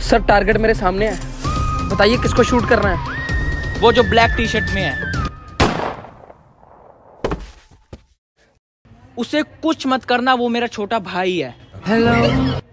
Sir target मेरे सामने है। बताइए किसको शूट करना है? वो जो ब्लैक टी शर्ट में है। उसे कुछ मत करना वो मेरा छोटा भाई है। हेलो